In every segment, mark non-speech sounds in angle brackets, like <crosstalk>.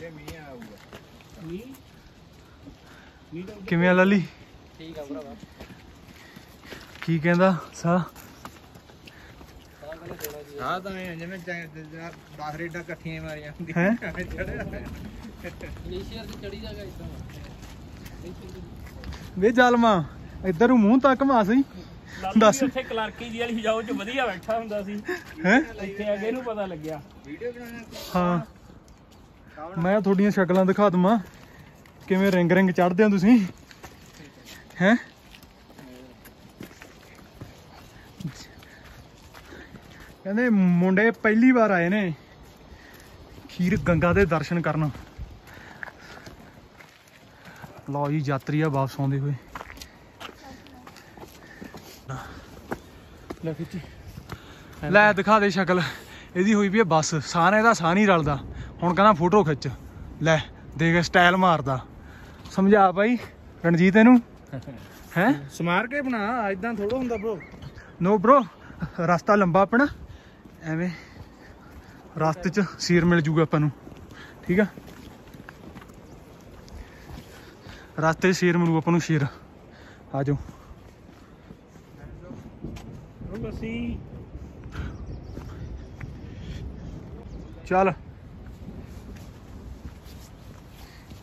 ਵੀਰੇ ਮੀਂਹ ਆਊਗਾ ਕਿਵੇਂ ਆ ਲੱਲੀ? ਠੀਕ ਆ ਭਰਾਵਾ। ਕੀ ਕਹਿੰਦਾ ਸਾ? ਸਾਹ ਕਹਿੰਦੇ ਦੇਣਾ ਜੀ ਆ ਤਾਂ ਐਂ ਜਿਵੇਂ 10 ਰੇਡਾਂ ਇਕੱਠੀਆਂ ਮਾਰੀਆਂ ਹੁੰਦੀਆਂ। ਹੈਂ? ਗਲੇਸ਼ੀਅਰ ਤੇ ਚੜੀ ਜਾਗਾ ਇਦਾਂ ਵੇ ਜਾਲਮਾ ਇੱਧਰ ਨੂੰ ਮੂੰਹ ਤੱਕ ਮਾ ਸਹੀ। ਦੱਸ। ਦੱਸ। ਉੱਥੇ ਕਲਰਕੀ ਦੀ ਵਾਲੀ ਜਾਓ ਚ ਵਧੀਆ ਬੈਠਾ ਹੁੰਦਾ ਸੀ। ਹੈ? ਇੱਥੇ ਅੱਗੇ ਨੂੰ ਪਤਾ ਲੱਗਿਆ। ਵੀਡੀਓ ਬਣਾਉਣਾ ਹਾਂ। ਮੈਂ ਤੁਹਾਡੀਆਂ ਸ਼ਕਲਾਂ ਦਿਖਾ ਦਵਾਂ। ਕਿਵੇਂ ਰਿੰਗ ਰਿੰਗ ਚੜਦੇ ਆ ਤੁਸੀਂ? ਹੈ? ਕਹਿੰਦੇ ਮੁੰਡੇ ਪਹਿਲੀ ਵਾਰ ਆਏ ਨੇ ਖੀਰ ਗੰਗਾ ਦੇ ਦਰਸ਼ਨ ਕਰਨ। ਲਓ ਜੀ ਯਾਤਰੀ ਆ ਵਾਪਸ ਆਉਂਦੇ ਹੋਏ। ਲੈ ਖਿੱਚੀ। ਲੈ ਦਿਖਾ ਦੇ ਸ਼ਕਲ। ਇਹਦੀ ਹੋਈ ਵੀ ਹੈ ਬੱਸ। ਸਾਹ ਇਹਦਾ ਸਾਹ ਨਹੀਂ ਰਲਦਾ। ਹੁਣ ਕਹਿੰਦਾ ਫੋਟੋ ਖਿੱਚ। ਲੈ ਦੇਖ ਸਟਾਈਲ ਮਾਰਦਾ। ਸਮਝਾ ਭਾਈ ਰਣਜੀਤ ਇਹਨੂੰ? <laughs> ਹੈ? ਸਮਾਰ ਕੇ ਬਣਾ ਇਦਾਂ ਥੋੜਾ ਹੁੰਦਾ ਬ్రో ਨੋ ਬ్రో ਰਸਤਾ ਲੰਬਾ ਆਪਣਾ। ਐਵੇਂ ਰਸਤੇ 'ਚ ਸੀਰ ਮਿਲ ਜੂਗਾ ਆਪਾਂ ਨੂੰ। ਠੀਕ ਆ? ਰਸਤੇ 'ਚ ਸ਼ੇਰ ਮਿਲੂ ਆਪਾਂ ਨੂੰ ਸ਼ੇਰ। ਆ ਜਾਓ। ਚੱਲ।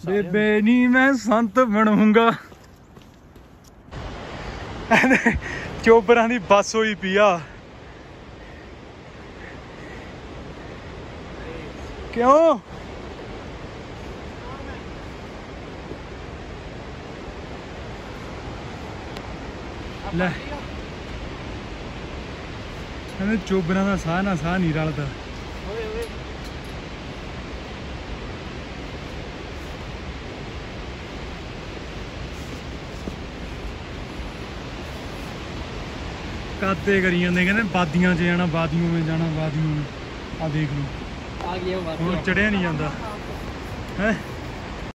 ਬੇਬੇ ਨੀ ਮੈਂ ਸੰਤ ਬਣੂੰਗਾ। ਇਹਦੇ ਚੋਬਰਾਂ ਦੀ ਬੱਸ ਹੋਈ ਪਈ ਆ। ਕਿਉਂ? ਲੈ। ਇਹਦੇ ਚੋਬਰਾਂ ਦਾ ਸਾਹ ਨਾ ਸਾਹ ਨਹੀਂ ਰਲਦਾ। ਕਾਤੇ ਕਰੀ ਜਾਂਦੇ ਕਹਿੰਦੇ ਬਾਦੀਆਂ 'ਚ ਜਾਣਾ ਬਾਦੀਆਂ ਵਿੱਚ ਜਾਣਾ ਬਾਦੀਆਂ ਆ ਦੇਖ ਲਓ। ਆ ਗਿਆ ਉਹ ਹੁਣ ਚੜਿਆ ਨਹੀਂ ਜਾਂਦਾ। ਹੈ?